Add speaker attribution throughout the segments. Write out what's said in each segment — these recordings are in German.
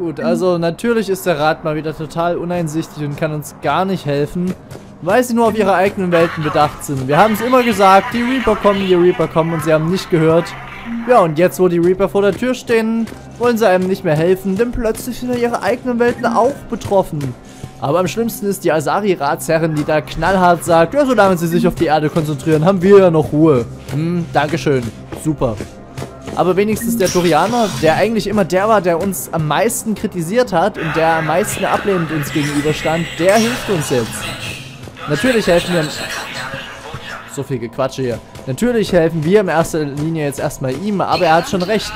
Speaker 1: Gut, also natürlich ist der Rat mal wieder total uneinsichtig und kann uns gar nicht helfen, weil sie nur auf ihre eigenen Welten bedacht sind. Wir haben es immer gesagt, die Reaper kommen, die Reaper kommen und sie haben nicht gehört. Ja, und jetzt, wo die Reaper vor der Tür stehen, wollen sie einem nicht mehr helfen, denn plötzlich sind ihre eigenen Welten auch betroffen. Aber am schlimmsten ist die Asari-Ratsherrin, die da knallhart sagt, ja, solange sie sich auf die Erde konzentrieren, haben wir ja noch Ruhe. Hm, Dankeschön. Super. Aber wenigstens der Turianer, der eigentlich immer der war, der uns am meisten kritisiert hat und der am meisten ablehnend uns gegenüberstand, der hilft uns jetzt. Natürlich helfen wir... So viel Gequatsche hier. Natürlich helfen wir in erster Linie jetzt erstmal ihm, aber er hat schon recht.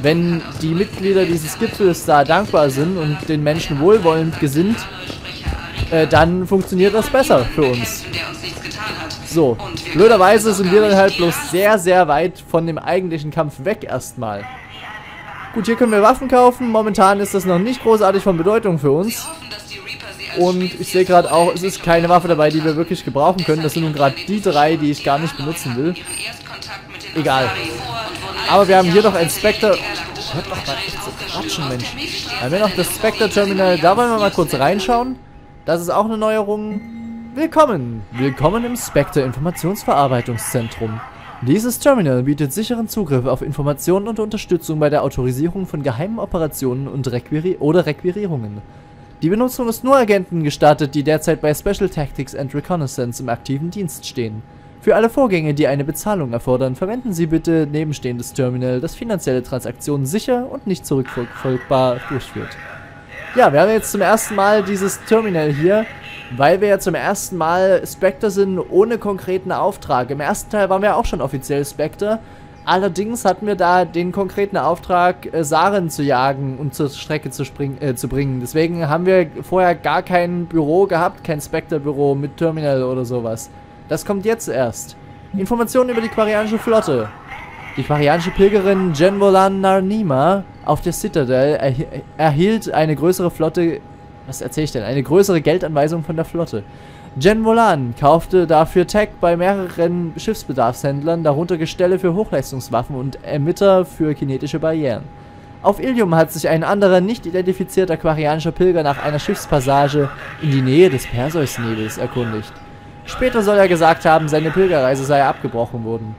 Speaker 1: Wenn die Mitglieder dieses Gipfels da dankbar sind und den Menschen wohlwollend gesinnt, äh, dann funktioniert das besser für uns. So, blöderweise sind wir dann halt bloß sehr, sehr weit von dem eigentlichen Kampf weg erstmal. Gut, hier können wir Waffen kaufen. Momentan ist das noch nicht großartig von Bedeutung für uns. Und ich sehe gerade auch, es ist keine Waffe dabei, die wir wirklich gebrauchen können. Das sind nun gerade die drei, die ich gar nicht benutzen will. Egal. Aber wir haben hier noch ein Spectre... Hört doch mal so quatschen, Mensch. Haben wir noch das Spectre Terminal. Da wollen wir mal kurz reinschauen. Das ist auch eine Neuerung. Willkommen! Willkommen im Spectre Informationsverarbeitungszentrum. Dieses Terminal bietet sicheren Zugriff auf Informationen und Unterstützung bei der Autorisierung von geheimen Operationen und Requiri oder Requirierungen. Die Benutzung ist nur Agenten gestattet, die derzeit bei Special Tactics and Reconnaissance im aktiven Dienst stehen. Für alle Vorgänge, die eine Bezahlung erfordern, verwenden Sie bitte nebenstehendes Terminal, das finanzielle Transaktionen sicher und nicht zurückverfolgbar durchführt. Ja, wir haben jetzt zum ersten Mal dieses Terminal hier, weil wir ja zum ersten Mal Spectre sind ohne konkreten Auftrag. Im ersten Teil waren wir auch schon offiziell Spectre, allerdings hatten wir da den konkreten Auftrag, äh, Saren zu jagen und zur Strecke zu, äh, zu bringen. Deswegen haben wir vorher gar kein Büro gehabt, kein Spectre-Büro mit Terminal oder sowas. Das kommt jetzt erst. Informationen über die Quarianische Flotte. Die quarianische Pilgerin Genvolan Narnima auf der Citadel erhi erhielt eine größere Flotte... Was erzähle ich denn? Eine größere Geldanweisung von der Flotte. Genvolan kaufte dafür Tech bei mehreren Schiffsbedarfshändlern, darunter Gestelle für Hochleistungswaffen und Emitter für kinetische Barrieren. Auf Ilium hat sich ein anderer, nicht identifizierter quarianischer Pilger nach einer Schiffspassage in die Nähe des Perseusnebels erkundigt. Später soll er gesagt haben, seine Pilgerreise sei abgebrochen worden.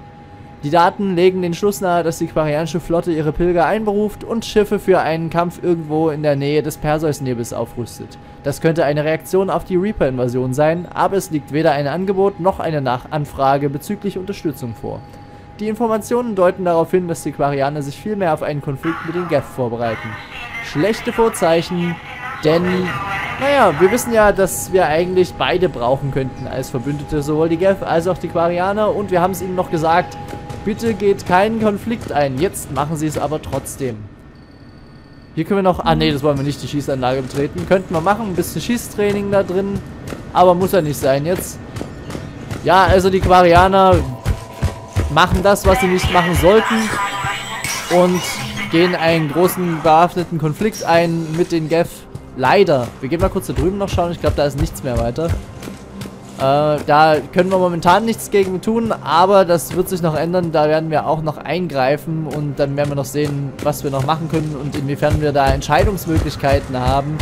Speaker 1: Die Daten legen den Schluss nahe, dass die Quarianische Flotte ihre Pilger einberuft und Schiffe für einen Kampf irgendwo in der Nähe des Perseusnebels aufrüstet. Das könnte eine Reaktion auf die Reaper-Invasion sein, aber es liegt weder ein Angebot noch eine Nachanfrage bezüglich Unterstützung vor. Die Informationen deuten darauf hin, dass die Quarianer sich vielmehr auf einen Konflikt mit den Geth vorbereiten. Schlechte Vorzeichen, denn naja, wir wissen ja, dass wir eigentlich beide brauchen könnten als Verbündete, sowohl die Geth als auch die Quarianer. Und wir haben es ihnen noch gesagt, bitte geht keinen Konflikt ein. Jetzt machen sie es aber trotzdem. Hier können wir noch... Ah, nee, das wollen wir nicht, die Schießanlage betreten. Könnten wir machen, ein bisschen Schießtraining da drin. Aber muss ja nicht sein jetzt. Ja, also die Quarianer machen das, was sie nicht machen sollten. Und gehen einen großen bewaffneten Konflikt ein mit den Geth Leider. Wir gehen mal kurz da drüben noch schauen. Ich glaube, da ist nichts mehr weiter. Äh, da können wir momentan nichts gegen tun, aber das wird sich noch ändern. Da werden wir auch noch eingreifen und dann werden wir noch sehen, was wir noch machen können und inwiefern wir da Entscheidungsmöglichkeiten haben,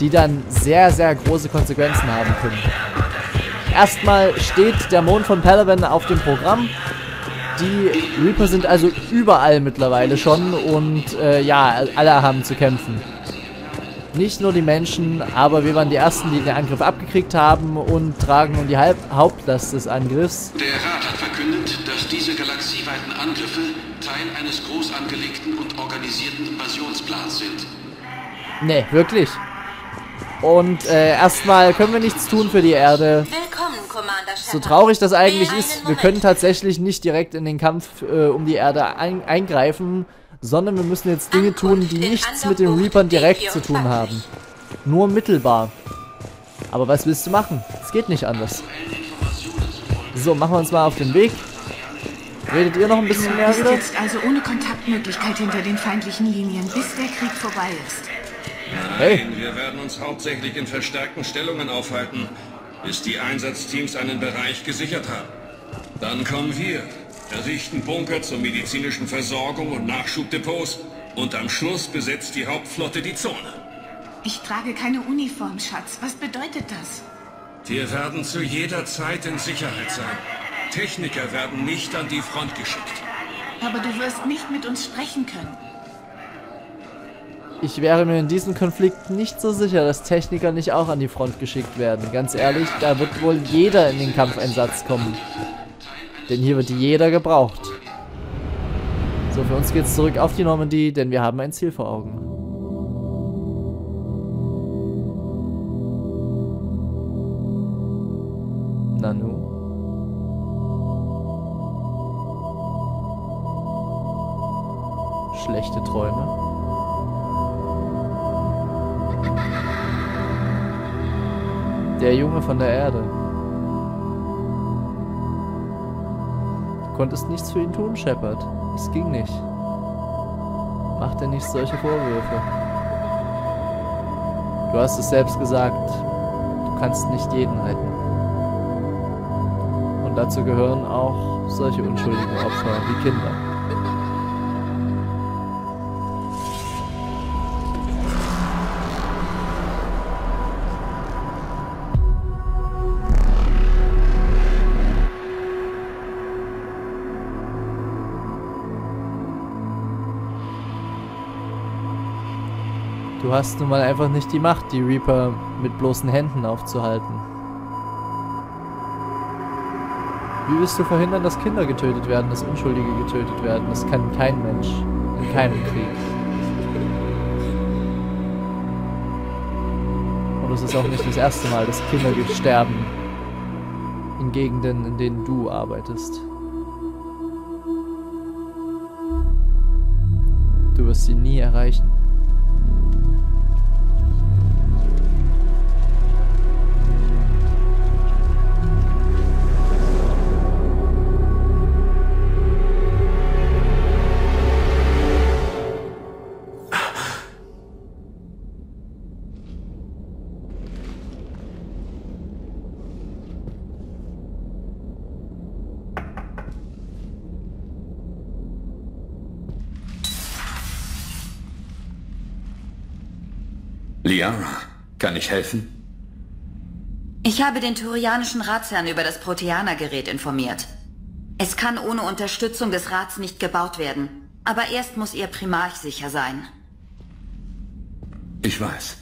Speaker 1: die dann sehr, sehr große Konsequenzen haben können. Erstmal steht der Mond von Palaven auf dem Programm. Die Reaper sind also überall mittlerweile schon und äh, ja, alle haben zu kämpfen. Nicht nur die Menschen, aber wir waren die Ersten, die den Angriff abgekriegt haben und tragen nun die Halb Hauptlast des Angriffs.
Speaker 2: Der Rat hat verkündet, dass diese galaxieweiten Angriffe Teil eines groß angelegten und organisierten Invasionsplans sind.
Speaker 1: Ne, wirklich. Und äh, erstmal können wir nichts tun für die Erde.
Speaker 3: Willkommen, Commander
Speaker 1: So traurig das eigentlich ist, wir können tatsächlich nicht direkt in den Kampf äh, um die Erde ein eingreifen sondern wir müssen jetzt Dinge tun, die nichts mit den Reapern direkt zu tun haben. Nur mittelbar. Aber was willst du machen? Es geht nicht anders. So, machen wir uns mal auf den Weg. Redet ihr noch ein bisschen mehr
Speaker 4: wieder? jetzt also ohne Kontaktmöglichkeit hinter den feindlichen Linien, bis der Krieg vorbei ist.
Speaker 2: Hey. Nein, wir werden uns hauptsächlich in verstärkten Stellungen aufhalten, bis die Einsatzteams einen Bereich gesichert haben. Dann kommen wir, errichten Bunker zur medizinischen Versorgung und Nachschubdepots Und am Schluss besetzt die Hauptflotte die Zone.
Speaker 4: Ich trage keine Uniform, Schatz. Was bedeutet das?
Speaker 2: Wir werden zu jeder Zeit in Sicherheit sein. Techniker werden nicht an die Front geschickt.
Speaker 4: Aber du wirst nicht mit uns sprechen können.
Speaker 1: Ich wäre mir in diesem Konflikt nicht so sicher, dass Techniker nicht auch an die Front geschickt werden. Ganz ehrlich, da wird wohl jeder in den Kampfeinsatz kommen. Denn hier wird jeder gebraucht. So, für uns geht's zurück auf die Normandie, denn wir haben ein Ziel vor Augen. Nanu. Schlechte Träume. Der Junge von der Erde. Konntest nichts für ihn tun, Shepard. Es ging nicht. Mach dir nicht solche Vorwürfe. Du hast es selbst gesagt. Du kannst nicht jeden retten. Und dazu gehören auch solche unschuldigen Opfer wie Kinder. Du hast nun mal einfach nicht die Macht, die Reaper mit bloßen Händen aufzuhalten. Wie willst du verhindern, dass Kinder getötet werden, dass Unschuldige getötet werden? Das kann kein Mensch. In keinem Krieg. Und es ist auch nicht das erste Mal, dass Kinder sterben. In Gegenden, in denen du arbeitest. Du wirst sie nie erreichen.
Speaker 3: Liara, kann ich helfen?
Speaker 5: Ich habe den Turianischen Ratsherrn über das Proteaner-Gerät informiert. Es kann ohne Unterstützung des Rats nicht gebaut werden. Aber erst muss Ihr Primarch sicher sein.
Speaker 3: Ich weiß.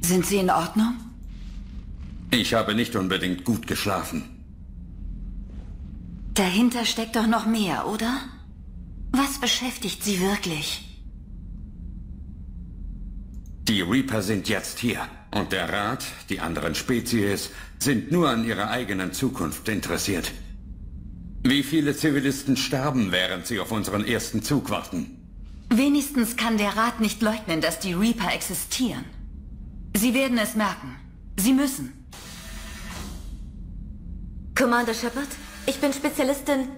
Speaker 5: Sind Sie in Ordnung?
Speaker 3: Ich habe nicht unbedingt gut geschlafen.
Speaker 5: Dahinter steckt doch noch mehr, oder? Was beschäftigt Sie wirklich?
Speaker 3: Die Reaper sind jetzt hier. Und der Rat, die anderen Spezies, sind nur an ihrer eigenen Zukunft interessiert. Wie viele Zivilisten sterben, während sie auf unseren ersten Zug warten?
Speaker 5: Wenigstens kann der Rat nicht leugnen, dass die Reaper existieren. Sie werden es merken. Sie müssen.
Speaker 6: Commander Shepard, ich bin Spezialistin...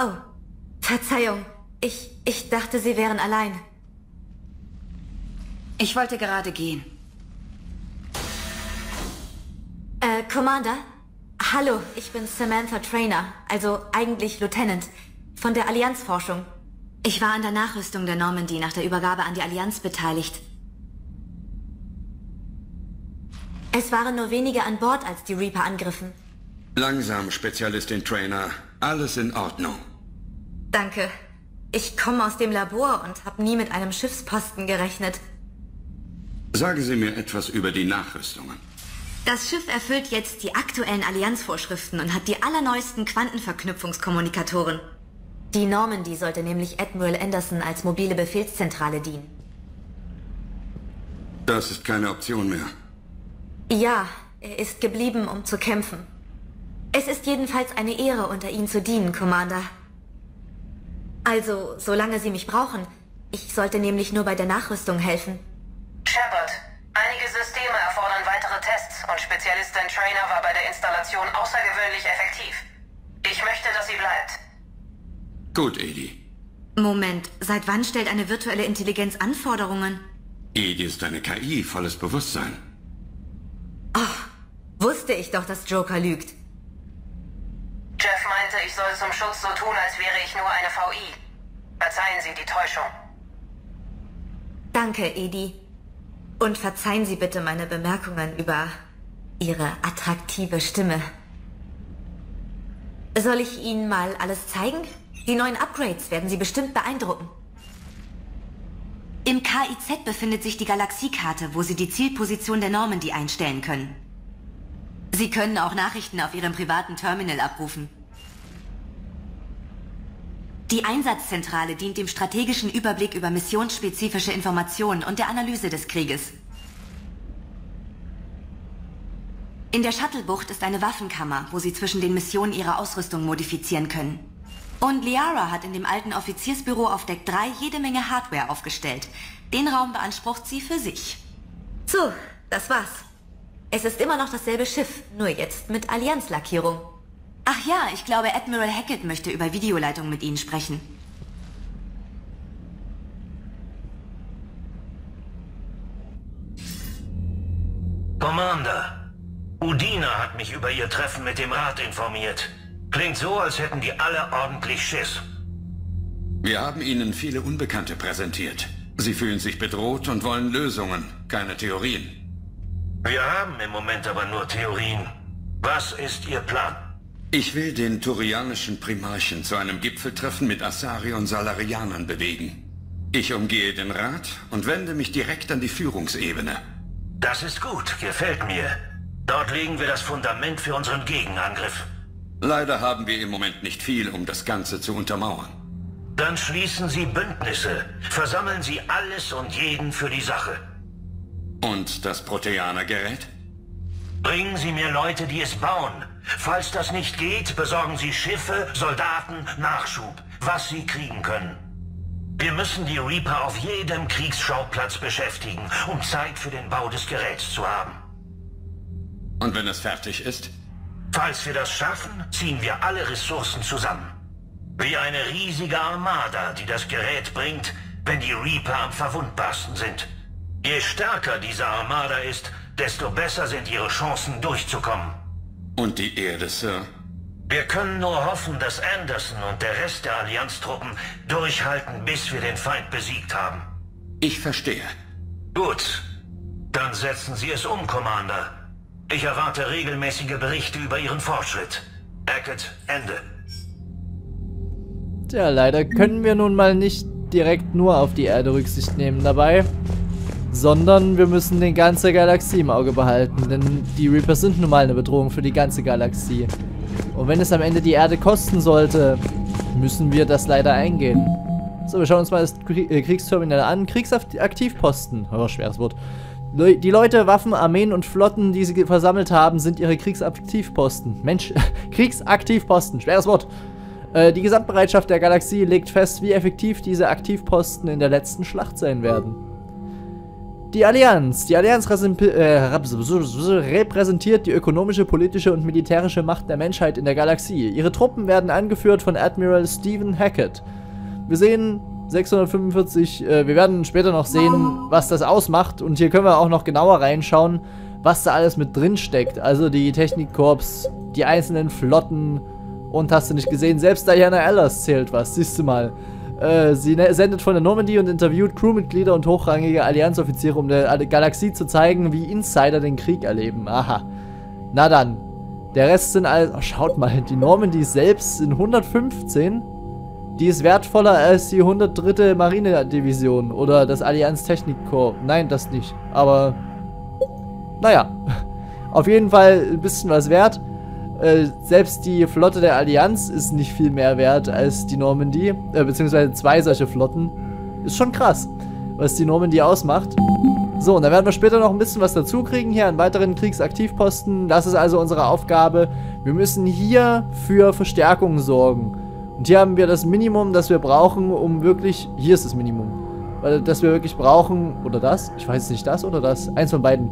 Speaker 6: Oh, Verzeihung. Ich, ich dachte, Sie wären allein.
Speaker 5: Ich wollte gerade gehen.
Speaker 6: Äh, Commander? Hallo, ich bin Samantha Trainer, also eigentlich Lieutenant, von der Allianzforschung. Ich war an der Nachrüstung der Normandy nach der Übergabe an die Allianz beteiligt. Es waren nur wenige an Bord, als die Reaper angriffen.
Speaker 3: Langsam, Spezialistin Trainer. Alles in Ordnung.
Speaker 6: Danke. Ich komme aus dem Labor und habe nie mit einem Schiffsposten gerechnet.
Speaker 3: Sagen Sie mir etwas über die Nachrüstungen.
Speaker 6: Das Schiff erfüllt jetzt die aktuellen Allianzvorschriften und hat die allerneuesten Quantenverknüpfungskommunikatoren. Die Normandy sollte nämlich Admiral Anderson als mobile Befehlszentrale dienen.
Speaker 3: Das ist keine Option mehr.
Speaker 6: Ja, er ist geblieben, um zu kämpfen. Es ist jedenfalls eine Ehre, unter Ihnen zu dienen, Commander. Also, solange Sie mich brauchen. Ich sollte nämlich nur bei der Nachrüstung helfen.
Speaker 7: Spezialistin Trainer war bei der Installation außergewöhnlich effektiv. Ich möchte, dass sie bleibt.
Speaker 3: Gut, Edi.
Speaker 6: Moment, seit wann stellt eine virtuelle Intelligenz Anforderungen?
Speaker 3: Edi ist eine KI, volles Bewusstsein.
Speaker 6: Wusste ich doch, dass Joker lügt.
Speaker 7: Jeff meinte, ich soll zum Schutz so tun, als wäre ich nur eine VI. Verzeihen Sie die Täuschung.
Speaker 6: Danke, Edi. Und verzeihen Sie bitte meine Bemerkungen über Ihre attraktive Stimme. Soll ich Ihnen mal alles zeigen? Die neuen Upgrades werden Sie bestimmt beeindrucken.
Speaker 5: Im KIZ befindet sich die Galaxiekarte, wo Sie die Zielposition der Normandy einstellen können. Sie können auch Nachrichten auf Ihrem privaten Terminal abrufen. Die Einsatzzentrale dient dem strategischen Überblick über missionsspezifische Informationen und der Analyse des Krieges. In der Shuttlebucht ist eine Waffenkammer, wo Sie zwischen den Missionen Ihre Ausrüstung modifizieren können. Und Liara hat in dem alten Offiziersbüro auf Deck 3 jede Menge Hardware aufgestellt. Den Raum beansprucht sie für sich.
Speaker 6: So, das war's. Es ist immer noch dasselbe Schiff, nur jetzt mit Allianzlackierung.
Speaker 5: Ach ja, ich glaube, Admiral Hackett möchte über Videoleitung mit Ihnen sprechen.
Speaker 8: Commander, Udina hat mich über ihr Treffen mit dem Rat informiert. Klingt so, als hätten die alle ordentlich Schiss.
Speaker 3: Wir haben Ihnen viele Unbekannte präsentiert. Sie fühlen sich bedroht und wollen Lösungen, keine Theorien.
Speaker 8: Wir haben im Moment aber nur Theorien. Was ist Ihr Plan?
Speaker 3: Ich will den turianischen Primarchen zu einem Gipfeltreffen mit Asari und Salarianern bewegen. Ich umgehe den Rat und wende mich direkt an die Führungsebene.
Speaker 8: Das ist gut, gefällt mir. Dort legen wir das Fundament für unseren Gegenangriff.
Speaker 3: Leider haben wir im Moment nicht viel, um das Ganze zu untermauern.
Speaker 8: Dann schließen Sie Bündnisse. Versammeln Sie alles und jeden für die Sache.
Speaker 3: Und das Proteanergerät?
Speaker 8: Bringen Sie mir Leute, die es bauen. Falls das nicht geht, besorgen Sie Schiffe, Soldaten, Nachschub, was Sie kriegen können. Wir müssen die Reaper auf jedem Kriegsschauplatz beschäftigen, um Zeit für den Bau des Geräts zu haben.
Speaker 3: Und wenn es fertig ist?
Speaker 8: Falls wir das schaffen, ziehen wir alle Ressourcen zusammen. Wie eine riesige Armada, die das Gerät bringt, wenn die Reaper am verwundbarsten sind. Je stärker diese Armada ist, desto besser sind ihre Chancen durchzukommen.
Speaker 3: Und die Erde, Sir?
Speaker 8: Wir können nur hoffen, dass Anderson und der Rest der Allianztruppen durchhalten, bis wir den Feind besiegt haben.
Speaker 3: Ich verstehe.
Speaker 8: Gut. Dann setzen Sie es um, Commander. Ich erwarte regelmäßige Berichte über Ihren Fortschritt. Hackett, Ende.
Speaker 1: Tja, leider können wir nun mal nicht direkt nur auf die Erde Rücksicht nehmen dabei, sondern wir müssen die ganze Galaxie im Auge behalten, denn die Reapers sind nun mal eine Bedrohung für die ganze Galaxie. Und wenn es am Ende die Erde kosten sollte, müssen wir das leider eingehen. So, wir schauen uns mal das äh, Kriegsterminal an. Kriegsaktivposten. Oh, schweres Wort. Die Leute, Waffen, Armeen und Flotten, die sie versammelt haben, sind ihre Kriegsaktivposten. Mensch, Kriegsaktivposten, schweres Wort. Äh, die Gesamtbereitschaft der Galaxie legt fest, wie effektiv diese Aktivposten in der letzten Schlacht sein werden. Die Allianz. Die Allianz äh, repräsentiert die ökonomische, politische und militärische Macht der Menschheit in der Galaxie. Ihre Truppen werden angeführt von Admiral Stephen Hackett. Wir sehen 645, äh, wir werden später noch sehen, was das ausmacht. Und hier können wir auch noch genauer reinschauen, was da alles mit drin steckt. Also die Technikkorps, die einzelnen Flotten, und hast du nicht gesehen, selbst Diana Ellers zählt was, siehst du mal. Äh, sie ne-, sendet von der Normandie und interviewt Crewmitglieder und hochrangige Allianzoffiziere, um der Galaxie zu zeigen, wie Insider den Krieg erleben. Aha. Na dann. Der Rest sind alles... Oh, schaut mal, die Normandie selbst sind 115. Die ist wertvoller als die 103. Marinedivision oder das Allianz Technikkorps. Nein, das nicht. Aber... Naja. Auf jeden Fall ein bisschen was wert. Äh, selbst die Flotte der Allianz ist nicht viel mehr wert als die Normandie, äh, beziehungsweise zwei solche Flotten. Ist schon krass, was die Normandie ausmacht. So, und da werden wir später noch ein bisschen was dazu kriegen, hier an weiteren Kriegsaktivposten. Das ist also unsere Aufgabe. Wir müssen hier für Verstärkung sorgen. Und hier haben wir das Minimum, das wir brauchen, um wirklich... Hier ist das Minimum. Weil das wir wirklich brauchen... Oder das? Ich weiß nicht, das oder das? Eins von beiden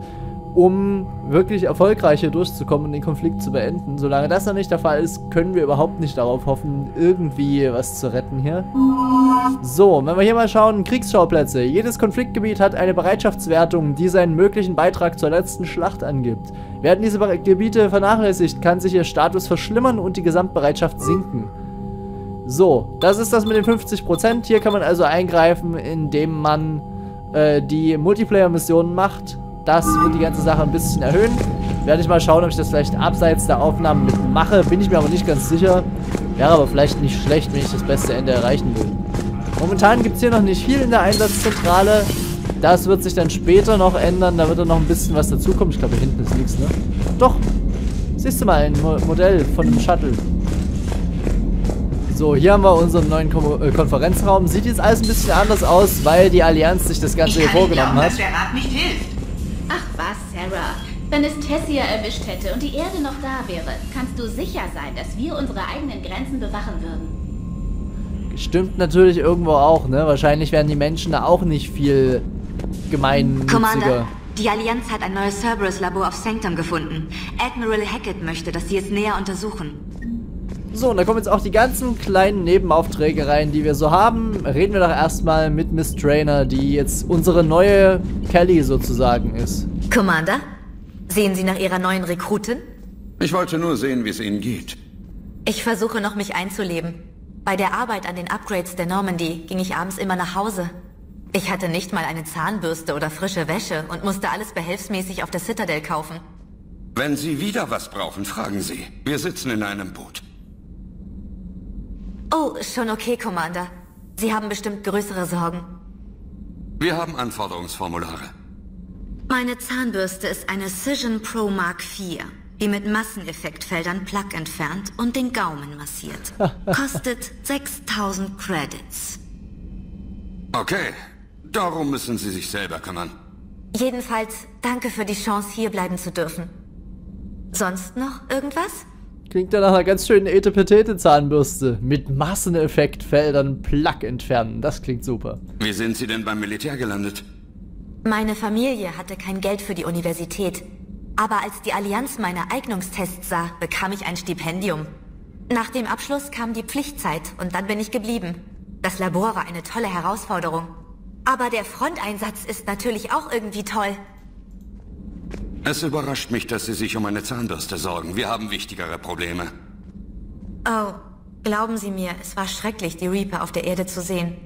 Speaker 1: um wirklich erfolgreich hier durchzukommen und den Konflikt zu beenden. Solange das noch nicht der Fall ist, können wir überhaupt nicht darauf hoffen, irgendwie was zu retten hier. So, wenn wir hier mal schauen, Kriegsschauplätze. Jedes Konfliktgebiet hat eine Bereitschaftswertung, die seinen möglichen Beitrag zur letzten Schlacht angibt. Werden diese Gebiete vernachlässigt, kann sich ihr Status verschlimmern und die Gesamtbereitschaft sinken. So, das ist das mit den 50%. Hier kann man also eingreifen, indem man äh, die Multiplayer-Missionen macht. Das wird die ganze Sache ein bisschen erhöhen. Werde ich mal schauen, ob ich das vielleicht abseits der Aufnahmen mitmache. Bin ich mir aber nicht ganz sicher. Wäre aber vielleicht nicht schlecht, wenn ich das beste Ende erreichen will. Momentan gibt es hier noch nicht viel in der Einsatzzentrale. Das wird sich dann später noch ändern. Da wird dann noch ein bisschen was dazukommen. Ich glaube, hier hinten ist nichts, ne? Doch. Siehst du mal, ein Mo Modell von einem Shuttle. So, hier haben wir unseren neuen Ko äh, Konferenzraum. Sieht jetzt alles ein bisschen anders aus, weil die Allianz sich das Ganze hier vorgenommen hat.
Speaker 7: Dass der Rat nicht hilft.
Speaker 9: Ach was, Sarah. Wenn es Tessia erwischt hätte und die Erde noch da wäre, kannst du sicher sein, dass wir unsere eigenen Grenzen bewachen würden.
Speaker 1: Stimmt natürlich irgendwo auch, ne? Wahrscheinlich werden die Menschen da auch nicht viel gemeinnütziger.
Speaker 5: Commander, die Allianz hat ein neues Cerberus-Labor auf Sanctum gefunden. Admiral Hackett möchte, dass sie es näher untersuchen.
Speaker 1: So, und da kommen jetzt auch die ganzen kleinen Nebenaufträge rein, die wir so haben. Reden wir doch erstmal mit Miss Trainer, die jetzt unsere neue Kelly sozusagen ist.
Speaker 6: Commander, sehen Sie nach Ihrer neuen Rekrutin?
Speaker 3: Ich wollte nur sehen, wie es Ihnen geht.
Speaker 6: Ich versuche noch, mich einzuleben. Bei der Arbeit an den Upgrades der Normandy ging ich abends immer nach Hause. Ich hatte nicht mal eine Zahnbürste oder frische Wäsche und musste alles behelfsmäßig auf der Citadel kaufen.
Speaker 3: Wenn Sie wieder was brauchen, fragen Sie. Wir sitzen in einem Boot.
Speaker 6: Oh, schon okay, Commander. Sie haben bestimmt größere Sorgen.
Speaker 3: Wir haben Anforderungsformulare.
Speaker 5: Meine Zahnbürste ist eine Cision Pro Mark IV, die mit Masseneffektfeldern Plug entfernt und den Gaumen massiert. Kostet 6000 Credits.
Speaker 3: Okay, darum müssen Sie sich selber kümmern.
Speaker 6: Jedenfalls, danke für die Chance, hier bleiben zu dürfen. Sonst noch irgendwas?
Speaker 1: Klingt ja nach einer ganz schönen Etepetete-Zahnbürste. Mit Masseneffektfeldern Plug entfernen. Das klingt super.
Speaker 3: Wie sind Sie denn beim Militär gelandet?
Speaker 6: Meine Familie hatte kein Geld für die Universität. Aber als die Allianz meine Eignungstests sah, bekam ich ein Stipendium. Nach dem Abschluss kam die Pflichtzeit und dann bin ich geblieben. Das Labor war eine tolle Herausforderung. Aber der Fronteinsatz ist natürlich auch irgendwie toll.
Speaker 3: Es überrascht mich, dass Sie sich um eine Zahnbürste sorgen. Wir haben wichtigere Probleme.
Speaker 6: Oh, glauben Sie mir, es war schrecklich, die Reaper auf der Erde zu sehen.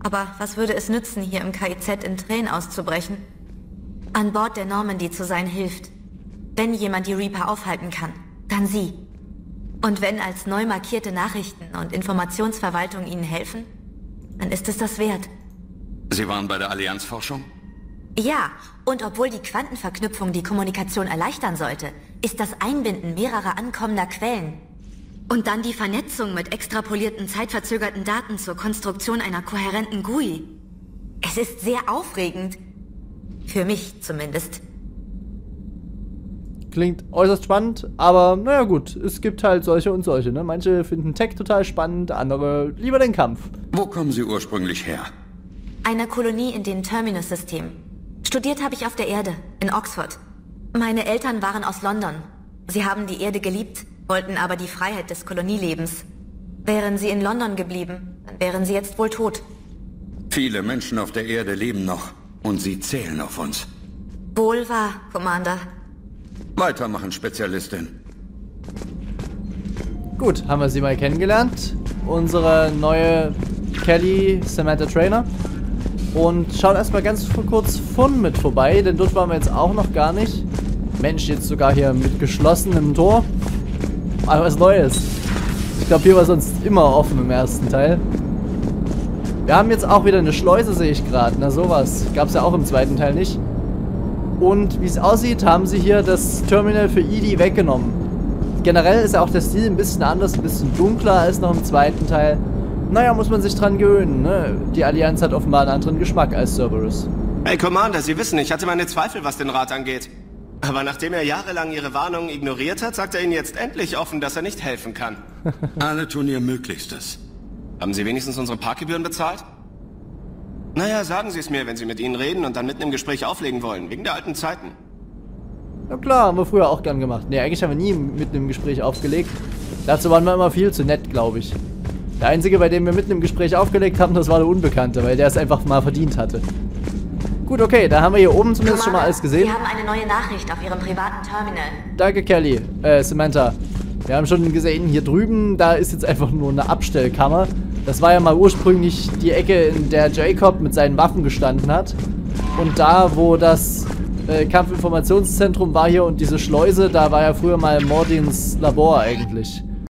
Speaker 6: Aber was würde es nützen, hier im KIZ in Tränen auszubrechen? An Bord der Normandy zu sein hilft. Wenn jemand die Reaper aufhalten kann, dann Sie. Und wenn als neu markierte Nachrichten und Informationsverwaltung Ihnen helfen, dann ist es das wert.
Speaker 3: Sie waren bei der Allianzforschung?
Speaker 6: Ja, und obwohl die Quantenverknüpfung die Kommunikation erleichtern sollte, ist das Einbinden mehrerer ankommender Quellen und dann die Vernetzung mit extrapolierten zeitverzögerten Daten zur Konstruktion einer kohärenten GUI. Es ist sehr aufregend. Für mich zumindest.
Speaker 1: Klingt äußerst spannend, aber naja gut, es gibt halt solche und solche. Ne? Manche finden Tech total spannend, andere lieber den Kampf.
Speaker 3: Wo kommen Sie ursprünglich her?
Speaker 6: Eine Kolonie in den Terminus-System. Studiert habe ich auf der Erde, in Oxford. Meine Eltern waren aus London. Sie haben die Erde geliebt, wollten aber die Freiheit des Kolonielebens. Wären sie in London geblieben, dann wären sie jetzt wohl tot.
Speaker 3: Viele Menschen auf der Erde leben noch und sie zählen auf uns.
Speaker 6: Wohl wahr, Commander.
Speaker 3: Weitermachen, Spezialistin.
Speaker 1: Gut, haben wir sie mal kennengelernt. Unsere neue Kelly Samantha Trainer. Und schauen erstmal ganz kurz Fun mit vorbei, denn dort waren wir jetzt auch noch gar nicht. Mensch, jetzt sogar hier mit geschlossenem Tor. Aber was Neues. Ich glaube, hier war sonst immer offen im ersten Teil. Wir haben jetzt auch wieder eine Schleuse, sehe ich gerade. Na sowas. Gab es ja auch im zweiten Teil nicht. Und wie es aussieht, haben sie hier das Terminal für EDI weggenommen. Generell ist ja auch der Stil ein bisschen anders, ein bisschen dunkler als noch im zweiten Teil. Naja, muss man sich dran gewöhnen, ne? Die Allianz hat offenbar einen anderen Geschmack als Cerberus.
Speaker 10: Hey Commander, Sie wissen, ich hatte meine Zweifel, was den Rat angeht. Aber nachdem er jahrelang Ihre Warnungen ignoriert hat, sagt er Ihnen jetzt endlich offen, dass er nicht helfen kann.
Speaker 3: Alle tun ihr Möglichstes.
Speaker 10: Haben Sie wenigstens unsere Parkgebühren bezahlt? Naja, sagen Sie es mir, wenn Sie mit Ihnen reden und dann mitten im Gespräch auflegen wollen, wegen der alten Zeiten.
Speaker 1: Ja klar, haben wir früher auch gern gemacht. Ne, eigentlich haben wir nie mitten im Gespräch aufgelegt. Dazu waren wir immer viel zu nett, glaube ich. Der Einzige, bei dem wir mitten im Gespräch aufgelegt haben, das war der Unbekannte, weil der es einfach mal verdient hatte. Gut, okay, da haben wir hier oben zumindest schon mal alles gesehen.
Speaker 6: Sie haben eine neue Nachricht auf Ihrem privaten Terminal.
Speaker 1: Danke, Kelly. Äh, Samantha. Wir haben schon gesehen, hier drüben, da ist jetzt einfach nur eine Abstellkammer. Das war ja mal ursprünglich die Ecke, in der Jacob mit seinen Waffen gestanden hat. Und da, wo das äh, Kampfinformationszentrum war hier und diese Schleuse, da war ja früher mal Mordins Labor eigentlich.